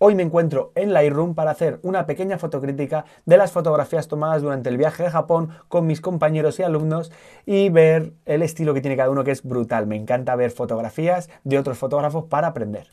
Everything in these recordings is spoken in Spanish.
Hoy me encuentro en Lightroom para hacer una pequeña fotocrítica de las fotografías tomadas durante el viaje a Japón con mis compañeros y alumnos y ver el estilo que tiene cada uno que es brutal. Me encanta ver fotografías de otros fotógrafos para aprender.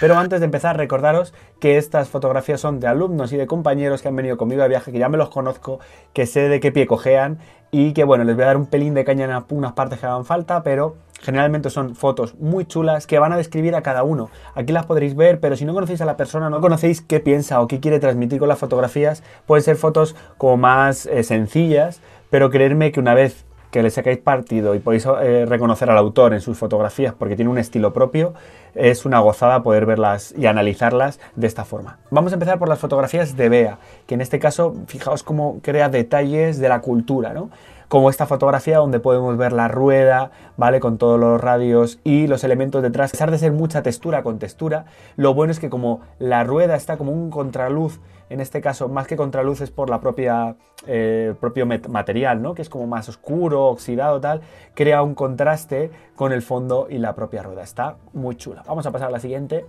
Pero antes de empezar, recordaros que estas fotografías son de alumnos y de compañeros que han venido conmigo de viaje, que ya me los conozco, que sé de qué pie cojean y que bueno, les voy a dar un pelín de caña en unas partes que hagan falta, pero generalmente son fotos muy chulas que van a describir a cada uno. Aquí las podréis ver, pero si no conocéis a la persona, no conocéis qué piensa o qué quiere transmitir con las fotografías, pueden ser fotos como más eh, sencillas, pero creerme que una vez que le sacáis partido y podéis eh, reconocer al autor en sus fotografías porque tiene un estilo propio, es una gozada poder verlas y analizarlas de esta forma. Vamos a empezar por las fotografías de Bea, que en este caso, fijaos cómo crea detalles de la cultura, ¿no? Como esta fotografía donde podemos ver la rueda, ¿vale? Con todos los radios y los elementos detrás. A pesar de ser mucha textura con textura, lo bueno es que como la rueda está como un contraluz, en este caso más que contraluz es por la propia eh, propio material, ¿no? Que es como más oscuro, oxidado, tal, crea un contraste con el fondo y la propia rueda. Está muy chula. Vamos a pasar a la siguiente.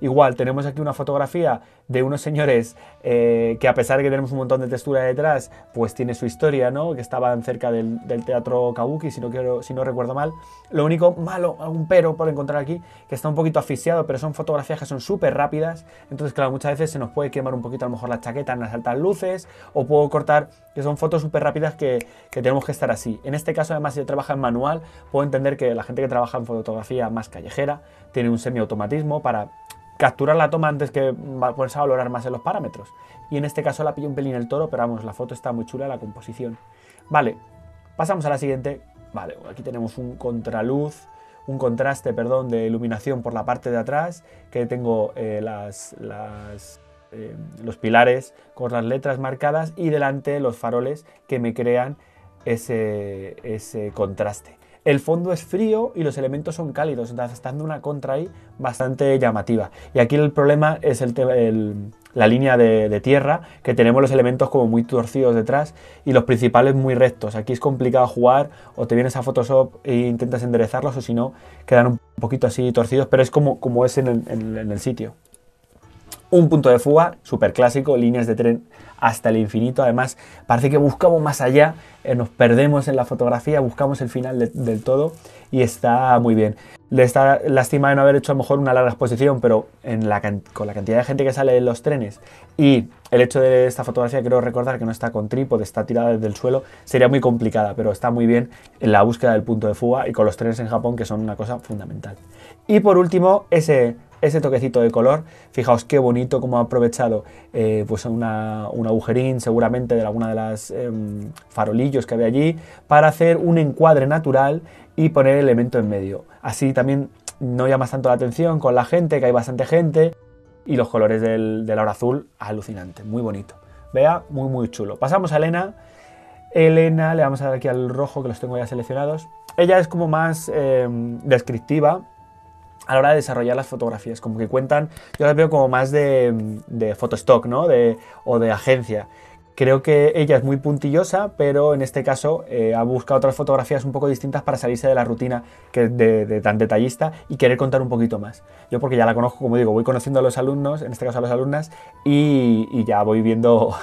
Igual, tenemos aquí una fotografía de unos señores eh, que a pesar de que tenemos un montón de textura detrás, pues tiene su historia, ¿no? Que estaban cerca del, teatro Kabuki, si no, quiero, si no recuerdo mal. Lo único malo, algún pero por encontrar aquí, que está un poquito asfixiado, pero son fotografías que son súper rápidas. Entonces, claro, muchas veces se nos puede quemar un poquito a lo mejor la chaqueta en las altas luces, o puedo cortar, que son fotos súper rápidas que, que tenemos que estar así. En este caso, además, si yo trabajo en manual, puedo entender que la gente que trabaja en fotografía más callejera tiene un semiautomatismo para capturar la toma antes que ponerse a valorar más en los parámetros. Y en este caso la pillo un pelín el toro, pero vamos, la foto está muy chula, la composición. Vale, pasamos a la siguiente. Vale, aquí tenemos un contraluz, un contraste, perdón, de iluminación por la parte de atrás, que tengo eh, las, eh, los pilares con las letras marcadas y delante los faroles que me crean ese, ese contraste. El fondo es frío y los elementos son cálidos, entonces está dando una contra ahí bastante llamativa. Y aquí el problema es la línea de, tierra, que tenemos los elementos como muy torcidos detrás y los principales muy rectos. Aquí es complicado jugar, o te vienes a Photoshop e intentas enderezarlos, o si no, quedan un poquito así torcidos, pero es como es en el sitio. Un punto de fuga, súper clásico, líneas de tren hasta el infinito. Además, parece que buscamos más allá, eh, nos perdemos en la fotografía, buscamos el final del todo y está muy bien. Le está lástima de no haber hecho a lo mejor una larga exposición, pero con la cantidad de gente que sale en los trenes y el hecho de esta fotografía, quiero recordar que no está con trípode, está tirada desde el suelo, sería muy complicada, pero está muy bien en la búsqueda del punto de fuga y con los trenes en Japón, que son una cosa fundamental. Y por último, ese ese toquecito de color. Fijaos qué bonito cómo ha aprovechado eh, pues una, un agujerín seguramente de alguna de las em, farolillos que había allí para hacer un encuadre natural y poner el elemento en medio. Así también no llamas tanto la atención con la gente, que hay bastante gente. Y los colores del, del oro azul, alucinante, muy bonito. Vea, muy muy chulo. Pasamos a Elena. Elena, le vamos a dar aquí al rojo que los tengo ya seleccionados. Ella es como más em, descriptiva, a la hora de desarrollar las fotografías, como que cuentan, yo las veo como más de, de ¿no? De, o de agencia. Creo que ella es muy puntillosa, pero en este caso eh, ha buscado otras fotografías un poco distintas para salirse de la rutina que de, tan detallista y querer contar un poquito más. Yo porque ya la conozco, como digo, voy conociendo a los alumnos, en este caso a las alumnas, y, ya voy viendo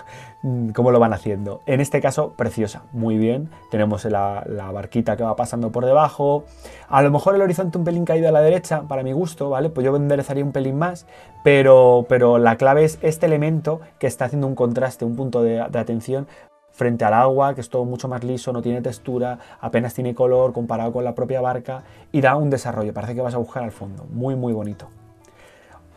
cómo lo van haciendo. En este caso, preciosa, muy bien. Tenemos la, barquita que va pasando por debajo. A lo mejor el horizonte un pelín caído a la derecha, para mi gusto, ¿vale? Pues yo enderezaría un pelín más, pero, pero la clave es este elemento que está haciendo un contraste, un punto de, de atención frente al agua, que es todo mucho más liso, no tiene textura, apenas tiene color comparado con la propia barca y da un desarrollo, parece que vas a buscar al fondo, muy muy bonito.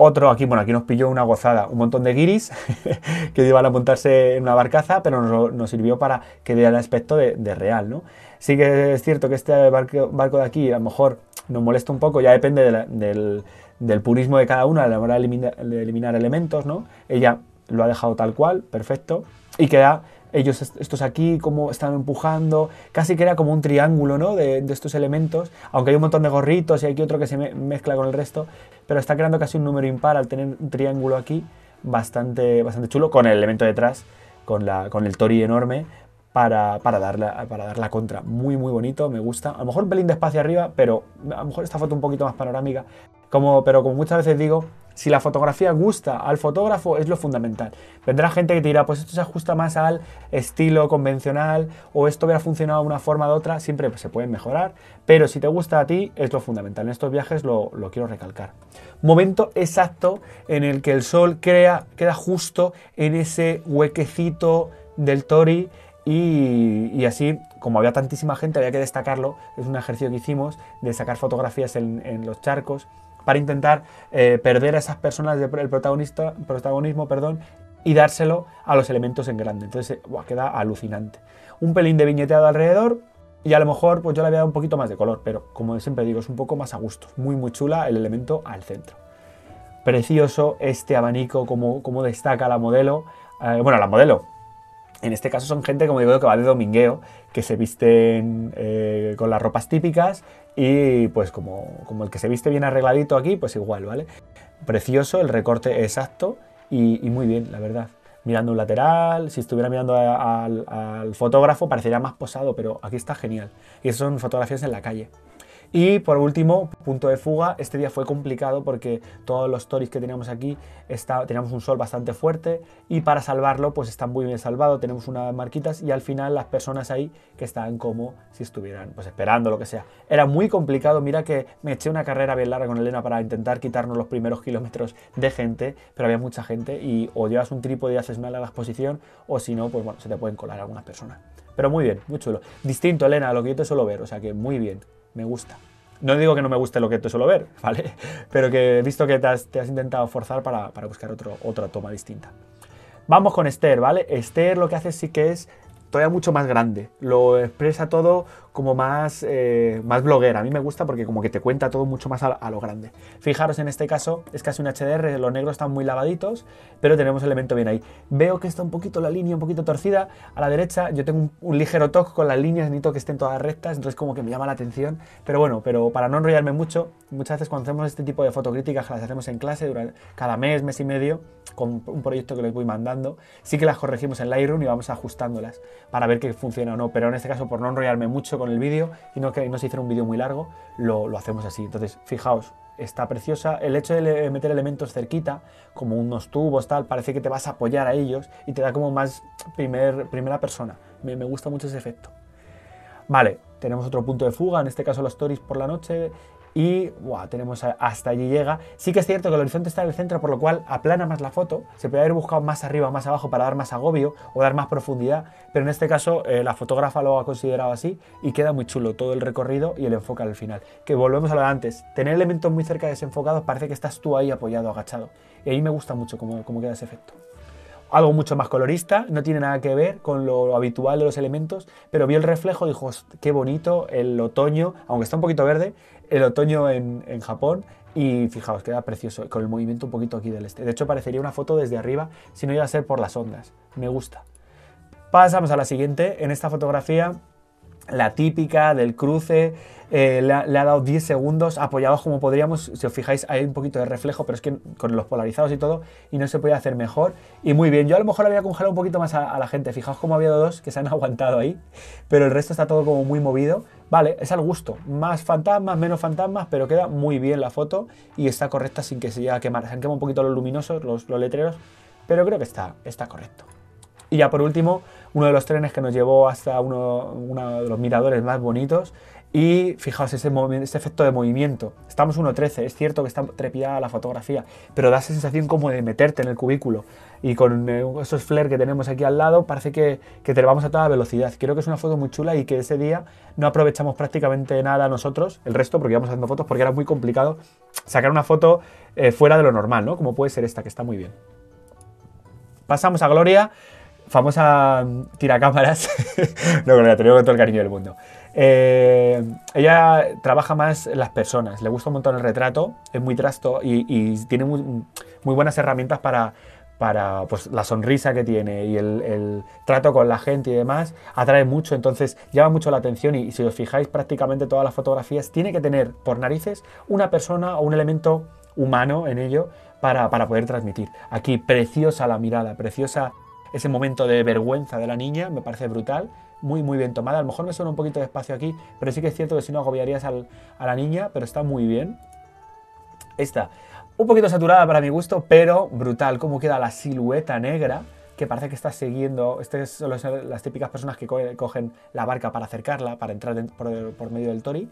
Otro aquí, bueno, aquí nos pilló una gozada, un montón de guiris que iban a montarse en una barcaza, pero nos, sirvió para que diera el aspecto de, real, ¿no? Sí que es cierto que este barco, de aquí a lo mejor nos molesta un poco, ya depende del, purismo de cada uno a la hora de eliminar, de eliminar elementos, ¿no? Ella lo ha dejado tal cual, perfecto, y queda ellos estos aquí como están empujando, casi que era como un triángulo ¿no? de, estos elementos, aunque hay un montón de gorritos y hay otro que se mezcla con el resto, pero está creando casi un número impar al tener un triángulo aquí bastante, bastante chulo, con el elemento detrás, con, la, con el tori enorme, para, para, darle, para dar la contra. Muy, muy bonito, me gusta. A lo mejor un pelín de espacio arriba, pero a lo mejor esta foto un poquito más panorámica. Como, pero como muchas veces digo, si la fotografía gusta al fotógrafo es lo fundamental. Vendrá gente que te dirá, pues esto se ajusta más al estilo convencional o esto hubiera funcionado de una forma u otra, siempre se pueden mejorar, pero si te gusta a ti es lo fundamental. En estos viajes lo, lo quiero recalcar. Momento exacto en el que el sol crea, queda justo en ese huequecito del Tori y, así, como había tantísima gente, había que destacarlo. Es un ejercicio que hicimos de sacar fotografías en, los charcos para intentar eh, perder a esas personas del protagonista, protagonismo perdón, y dárselo a los elementos en grande. Entonces, queda alucinante. Un pelín de viñeteado alrededor y a lo mejor pues yo le había dado un poquito más de color, pero como siempre digo, es un poco más a gusto. Muy, muy chula el elemento al centro. Precioso este abanico, como, como destaca la modelo. Eh, bueno, la modelo, en este caso son gente, como digo, que va de domingueo, que se visten eh, con las ropas típicas y pues como, como, el que se viste bien arregladito aquí, pues igual, ¿vale? Precioso, el recorte exacto y, muy bien, la verdad. Mirando un lateral, si estuviera mirando al, al fotógrafo parecería más posado, pero aquí está genial. Y son fotografías en la calle. Y por último, punto de fuga, este día fue complicado porque todos los stories que teníamos aquí está, teníamos un sol bastante fuerte y para salvarlo pues está muy bien salvado, tenemos unas marquitas y al final las personas ahí que estaban como si estuvieran pues esperando lo que sea. Era muy complicado, mira que me eché una carrera bien larga con Elena para intentar quitarnos los primeros kilómetros de gente, pero había mucha gente y o llevas un trípode y haces mal a la exposición o si no pues bueno, se te pueden colar algunas personas. Pero muy bien, muy chulo. Distinto Elena a lo que yo te suelo ver, o sea que muy bien me gusta. No digo que no me guste lo que te suelo ver, ¿vale? Pero que he visto que te has, intentado forzar para, buscar otra toma distinta. Vamos con Esther, ¿vale? Esther lo que hace sí que es todavía mucho más grande. Lo expresa todo como más, eh, más bloguera. A mí me gusta porque como que te cuenta todo mucho más a, lo grande. Fijaros en este caso, es casi un HDR, los negros están muy lavaditos, pero tenemos el elemento bien ahí. Veo que está un poquito la línea un poquito torcida. A la derecha yo tengo un, ligero toque con las líneas, necesito que estén todas rectas, entonces como que me llama la atención. Pero bueno, pero para no enrollarme mucho, muchas veces cuando hacemos este tipo de fotocríticas que las hacemos en clase durante cada mes, mes y medio, con un proyecto que les voy mandando, sí que las corregimos en Lightroom y vamos ajustándolas para ver que funciona o no. Pero en este caso, por no enrollarme mucho con el vídeo y no que no se hiciera un vídeo muy largo, lo, lo hacemos así. Entonces, fijaos, está preciosa. El hecho de meter elementos cerquita, como unos tubos, tal, parece que te vas a apoyar a ellos y te da como más primer, primera persona. Me, me gusta mucho ese efecto. Vale, tenemos otro punto de fuga, en este caso los stories por la noche, y tenemos hasta allí llega. Sí que es cierto que el horizonte está en el centro, por lo cual aplana más la foto. Se puede haber buscado más arriba más abajo para dar más agobio o dar más profundidad, pero en este caso eh, la fotógrafa lo ha considerado así y queda muy chulo todo el recorrido y el enfoque al final. Que volvemos a lo de antes, tener elementos muy cerca desenfocados parece que estás tú ahí apoyado, agachado. Y ahí me gusta mucho cómo, cómo queda ese efecto algo mucho más colorista, no tiene nada que ver con lo habitual de los elementos, pero vi el reflejo y dijo, qué bonito el otoño, aunque está un poquito verde, el otoño en, Japón y fijaos, queda precioso, con el movimiento un poquito aquí del este. De hecho, parecería una foto desde arriba si no iba a ser por las ondas. Me gusta. Pasamos a la siguiente. En esta fotografía la típica del cruce, eh, le, ha, dado 10 segundos apoyados como podríamos, si os fijáis hay un poquito de reflejo, pero es que con los polarizados y todo, y no se puede hacer mejor. Y muy bien, yo a lo mejor había congelado un poquito más a, la gente, fijaos como ha habido dos que se han aguantado ahí, pero el resto está todo como muy movido. Vale, es al gusto, más fantasmas, menos fantasmas, pero queda muy bien la foto y está correcta sin que se llegue a quemar. Se han quemado un poquito los luminosos, los, los letreros, pero creo que está, está correcto. Y ya por último, uno de los trenes que nos llevó hasta uno, de los miradores más bonitos. Y fijaos ese, efecto de movimiento. Estamos 1.13, es cierto que está trepidada la fotografía, pero da esa sensación como de meterte en el cubículo. Y con eh, esos flares que tenemos aquí al lado, parece que, que te vamos a toda velocidad. Creo que es una foto muy chula y que ese día no aprovechamos prácticamente nada nosotros, el resto, porque íbamos haciendo fotos, porque era muy complicado sacar una foto eh, fuera de lo normal, ¿no? Como puede ser esta, que está muy bien. Pasamos a Gloria famosa tiracámaras, no, con la tengo con todo el cariño del mundo. Eh, ella trabaja más las personas, le gusta un montón el retrato, es muy trasto y, tiene muy, buenas herramientas para, para pues, la sonrisa que tiene y el, trato con la gente y demás, atrae mucho, entonces llama mucho la atención y, si os fijáis prácticamente todas las fotografías tiene que tener por narices una persona o un elemento humano en ello para, para poder transmitir. Aquí preciosa la mirada, preciosa ese momento de vergüenza de la niña, me parece brutal, muy muy bien tomada. A lo mejor me suena un poquito despacio aquí, pero sí que es cierto que si no agobiarías a la niña, pero está muy bien. Esta, un poquito saturada para mi gusto, pero brutal, cómo queda la silueta negra que parece que está siguiendo. Estas son las típicas personas que cogen la barca para acercarla, para entrar por, medio del Tori.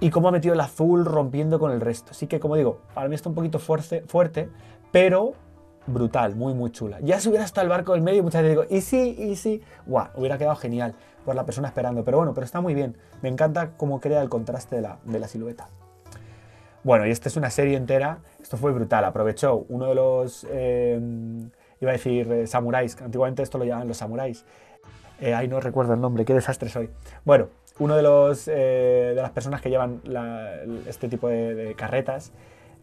Y cómo ha metido el azul rompiendo con el resto. Así que, como digo, para mí está un poquito fuerte pero brutal, muy, muy chula. Ya si hubiera estado el barco del medio, muchas veces digo, y sí, y sí, guau, hubiera quedado genial por la persona esperando. Pero bueno, pero está muy bien. Me encanta cómo crea el contraste de la, de la silueta. Bueno, y esta es una serie entera. Esto fue brutal. Aprovechó uno de los, eh, iba a decir, eh, samuráis, antiguamente esto lo llamaban los samuráis. Eh, ay, no recuerdo el nombre, qué desastre soy. Bueno, uno de, los, de las personas que llevan este tipo de carretas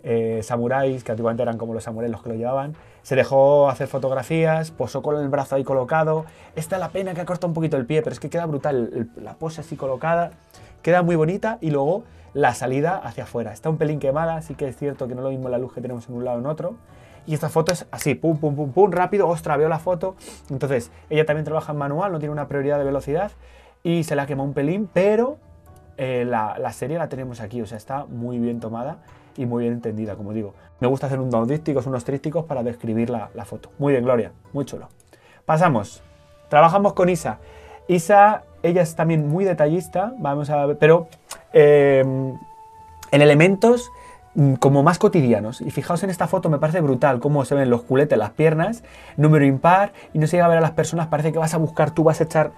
eh, samuráis, que antiguamente eran como los samuráis los que lo llevaban. Se dejó hacer fotografías, posó con el brazo ahí colocado. Esta es la pena que ha cortado un poquito el pie, pero es que queda brutal. la pose así colocada, queda muy bonita y luego la salida hacia afuera. Está un pelín quemada, así que es cierto que no es lo mismo la luz que tenemos en un lado en otro. Y esta foto es así, pum, pum, pum, pum, rápido, ostra, veo la foto. Entonces, ella también trabaja en manual, no tiene una prioridad de velocidad y se la quema un pelín, pero eh, la, la serie la tenemos aquí, o sea, está muy bien tomada y muy bien entendida, como digo. Me gusta hacer unos dísticos, unos trísticos para describir la, foto. Muy bien, Gloria, muy chulo. Pasamos. Trabajamos con Isa. Isa, ella es también muy detallista, vamos a ver, pero eh, en elementos mm, como más cotidianos. Y fijaos en esta foto, me parece brutal cómo se ven los culetes, las piernas, número impar, y no se llega a ver a las personas, parece que vas a buscar, tú vas a echar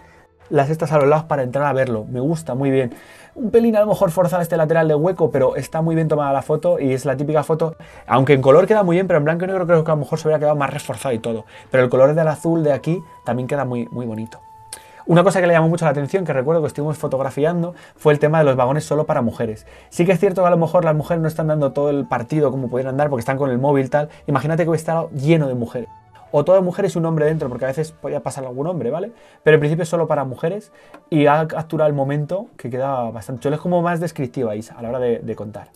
las estas a los lados para entrar a verlo. Me gusta muy bien. Un pelín a lo mejor forzado este lateral de hueco, pero está muy bien tomada la foto y es la típica foto, aunque en color queda muy bien, pero en blanco y negro creo que a lo mejor se hubiera quedado más reforzado y todo. Pero el color del azul de aquí también queda muy, muy bonito. Una cosa que le llamó mucho la atención, que recuerdo que estuvimos fotografiando, fue el tema de los vagones solo para mujeres. Sí que es cierto que a lo mejor las mujeres no están dando todo el partido como pudieran dar porque están con el móvil tal. Imagínate que hubiera estado lleno de mujeres o toda mujer es un hombre dentro, porque a veces podía pasar algún hombre, ¿vale? Pero en principio es solo para mujeres y ha capturado el momento que queda bastante chulo. Es como más descriptiva, Isa, a la hora de, contar.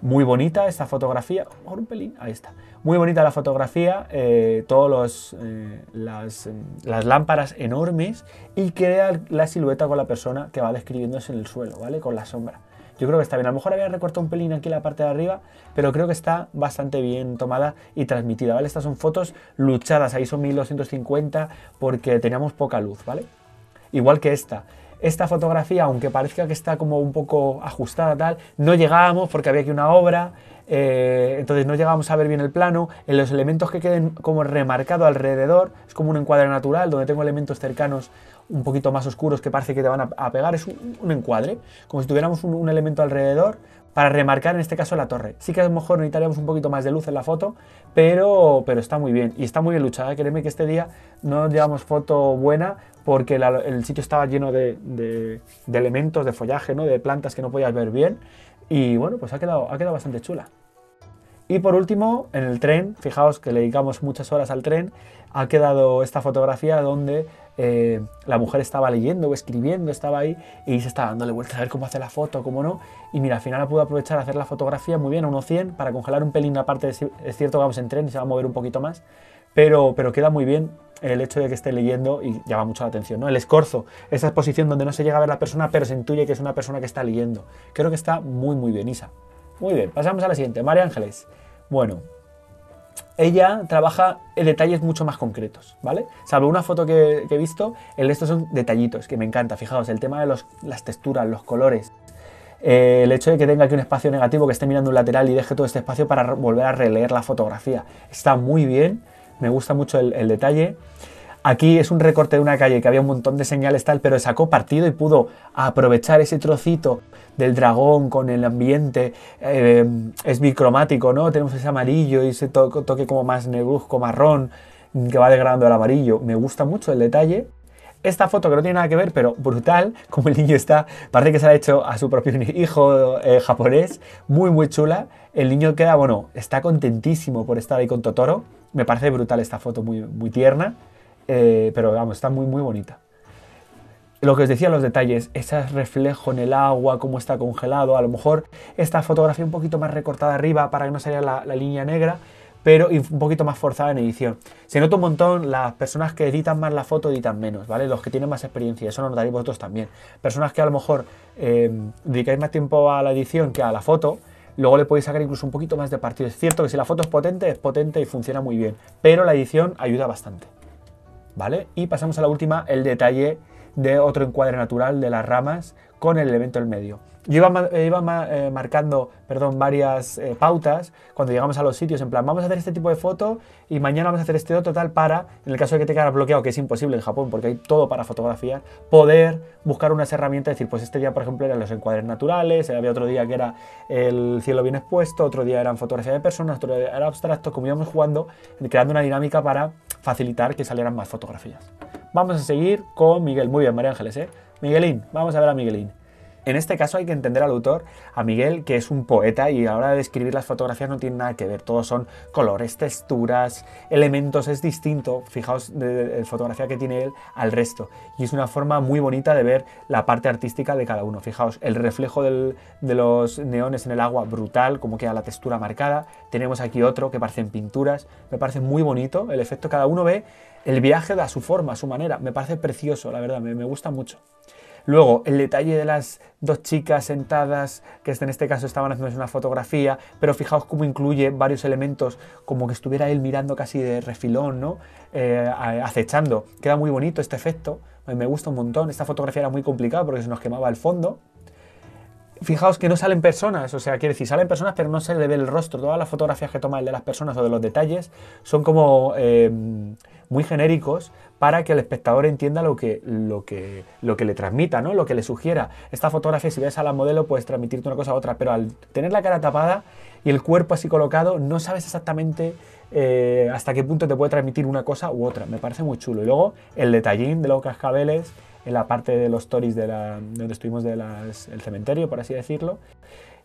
Muy bonita esta fotografía. Un pelín, ahí está. Muy bonita la fotografía, eh, todas eh, las, las, lámparas enormes y crea la silueta con la persona que va describiéndose en el suelo, ¿vale? Con la sombra. Yo creo que está bien. A lo mejor había recortado un pelín aquí la parte de arriba, pero creo que está bastante bien tomada y transmitida, ¿vale? Estas son fotos luchadas, ahí son 1250 porque teníamos poca luz, ¿vale? Igual que esta. Esta fotografía, aunque parezca que está como un poco ajustada tal, no llegábamos porque había aquí una obra, eh, entonces no llegábamos a ver bien el plano. En los elementos que queden como remarcado alrededor, es como un encuadre natural donde tengo elementos cercanos un poquito más oscuros que parece que te van a, pegar, es un, encuadre, como si tuviéramos un, elemento alrededor para remarcar en este caso la torre. Sí que a lo mejor necesitaríamos un poquito más de luz en la foto, pero, pero está muy bien y está muy bien luchada. Créeme que este día no llevamos foto buena porque el sitio estaba lleno de, elementos, de follaje, ¿no? de plantas que no podías ver bien y bueno, pues ha quedado, ha quedado bastante chula. Y por último, en el tren, fijaos que le dedicamos muchas horas al tren, ha quedado esta fotografía donde eh, la mujer estaba leyendo o escribiendo, estaba ahí y se estaba dándole vueltas a ver cómo hace la foto, cómo no. Y mira, al final pudo aprovechar a hacer la fotografía muy bien a unos 100 para congelar un pelín la parte, es cierto que vamos en tren y se va a mover un poquito más, pero, pero queda muy bien el hecho de que esté leyendo y llama mucho la atención. ¿no? El escorzo, esa exposición donde no se llega a ver la persona, pero se intuye que es una persona que está leyendo. Creo que está muy, muy bien, Isa. Muy bien, pasamos a la siguiente. María Ángeles. Bueno, ella trabaja en detalles mucho más concretos, ¿vale? Salvo una foto que, he visto, el resto son detallitos, que me encanta. Fijaos, el tema de las texturas, los colores. Eh, el hecho de que tenga aquí un espacio negativo, que esté mirando un lateral y deje todo este espacio para volver a releer la fotografía. Está muy bien, me gusta mucho el detalle. Aquí es un recorte de una calle que había un montón de señales tal, pero sacó partido y pudo aprovechar ese trocito del dragón con el ambiente. Eh, es bicromático, ¿no? Tenemos ese amarillo y ese toque como más negruzco, marrón, que va degradando el amarillo. Me gusta mucho el detalle. Esta foto que no tiene nada que ver, pero brutal, como el niño está, parece que se la ha hecho a su propio hijo eh, japonés, muy muy chula. El niño queda, bueno, está contentísimo por estar ahí con Totoro. Me parece brutal esta foto, muy, muy tierna. Eh, pero vamos, está muy muy bonita. Lo que os decía, los detalles, ese reflejo en el agua, cómo está congelado, a lo mejor esta fotografía un poquito más recortada arriba para que no salga la, línea negra, pero un poquito más forzada en edición. Se nota un montón, las personas que editan más la foto editan menos, ¿vale? Los que tienen más experiencia, eso lo notaréis vosotros también. Personas que a lo mejor eh, dedicáis más tiempo a la edición que a la foto, luego le podéis sacar incluso un poquito más de partido. Es cierto que si la foto es potente, es potente y funciona muy bien, pero la edición ayuda bastante. ¿Vale? Y pasamos a la última, el detalle de otro encuadre natural de las ramas con el elemento del medio. Yo iba, eh, marcando perdón, varias eh, pautas cuando llegamos a los sitios, en plan, vamos a hacer este tipo de foto y mañana vamos a hacer este otro tal para, en el caso de que te quedara bloqueado, que es imposible en Japón porque hay todo para fotografía, poder buscar unas herramientas, decir, pues este día, por ejemplo, eran los encuadres naturales, había otro día que era el cielo bien expuesto, otro día eran fotografía de personas, otro día era abstracto, como íbamos jugando, creando una dinámica para facilitar que salieran más fotografías. Vamos a seguir con Miguel. Muy bien, María Ángeles, ¿eh? Miguelín, vamos a ver a Miguelín. En este caso hay que entender al autor, a Miguel, que es un poeta y a la hora de describir las fotografías no tiene nada que ver. Todos son colores, texturas, elementos, es distinto. Fijaos de, fotografía que tiene él al resto. Y es una forma muy bonita de ver la parte artística de cada uno. Fijaos, el reflejo de los neones en el agua, brutal, como queda la textura marcada. Tenemos aquí otro que parecen pinturas. Me parece muy bonito el efecto. Cada uno ve el viaje a su forma, a su manera. Me parece precioso, la verdad, me gusta mucho. Luego, el detalle de las dos chicas sentadas, que en este caso estaban haciendo una fotografía, pero fijaos cómo incluye varios elementos, como que estuviera él mirando casi de refilón, ¿no? Eh, acechando. Queda muy bonito este efecto, me gusta un montón. Esta fotografía era muy complicada porque se nos quemaba el fondo. Fijaos que no salen personas, o sea, quiere decir, salen personas, pero no se le ve el rostro. Todas las fotografías que toma el de las personas o de los detalles son como eh, muy genéricos para que el espectador entienda lo que, lo que, lo que le transmita, ¿no? lo que le sugiera. Esta fotografía, si ves a la modelo, puedes transmitirte una cosa u otra, pero al tener la cara tapada y el cuerpo así colocado, no sabes exactamente eh, hasta qué punto te puede transmitir una cosa u otra. Me parece muy chulo. Y luego el detallín de los cascabeles en la parte de los stories de, la, donde estuvimos del cementerio, por así decirlo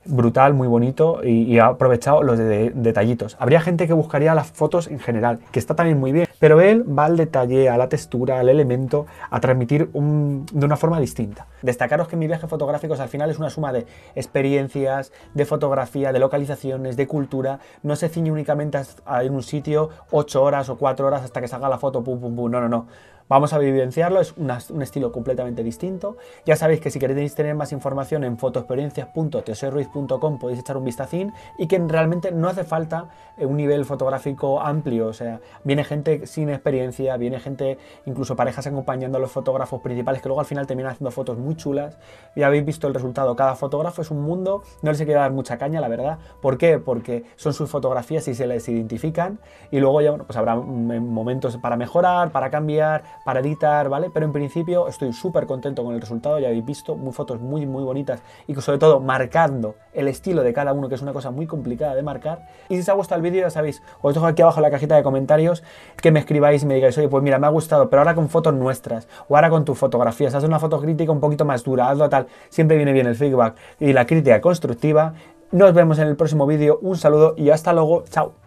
brutal, muy bonito y, ha aprovechado los detallitos. Habría gente que buscaría las fotos en general, que está también muy bien, pero él va al detalle, a la textura, al elemento, a transmitir de una forma distinta. Destacaros que mi viaje fotográficos al final es una suma de experiencias, de fotografía, de localizaciones, de cultura. No se ciñe únicamente a ir a un sitio 8 horas o 4 horas hasta que salga la foto, pum, pum, pum. No, no, no. Vamos a vivenciarlo, es un estilo completamente distinto. Ya sabéis que si queréis tener más información en fotoexperiencias.tesoruiz.com podéis echar un vistacín y que realmente no hace falta eh, un nivel fotográfico amplio, o sea, viene gente sin experiencia, viene gente, incluso parejas acompañando a los fotógrafos principales que luego al final terminan haciendo fotos muy chulas. Ya habéis visto el resultado, cada fotógrafo es un mundo, no les quiere dar mucha caña, la verdad. ¿Por qué? Porque son sus fotografías y se les identifican y luego ya pues habrá momentos para mejorar, para cambiar, para editar, ¿vale? Pero en principio estoy súper contento con el resultado, ya habéis visto, muy fotos muy, muy bonitas y sobre todo marcando el estilo de cada uno, que es una cosa muy complicada de marcar. Y si os ha gustado el vídeo, ya sabéis, os dejo aquí abajo en la cajita de comentarios que me escribáis y me digáis, oye, pues mira, me ha gustado, pero ahora con fotos nuestras, o ahora con tus fotografías, haz una foto crítica un poquito más dura, hazlo tal, siempre viene bien el feedback y la crítica constructiva. Nos vemos en el próximo vídeo, un saludo y hasta luego, chao.